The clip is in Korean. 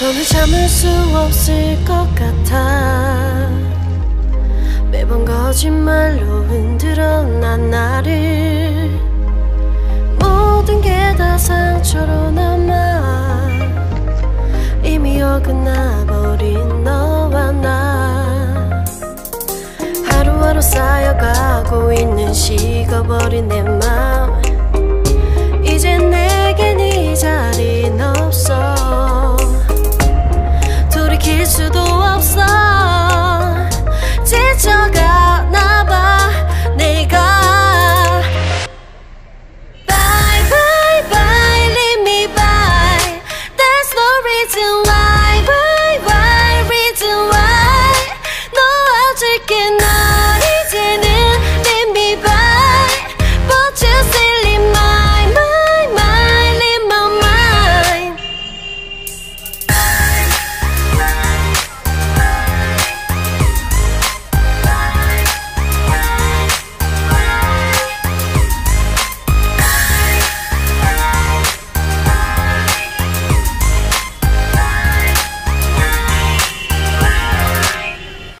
너는 참을 수 없을 것 같아. 매번 거짓말로 흔들어 난 나를. 모든 게 다 상처로 남아 이미 어긋나버린 너와 나. 하루하루 쌓여가고 있는 식어버린 내맘 돌이킬 수도 없어. 지쳐가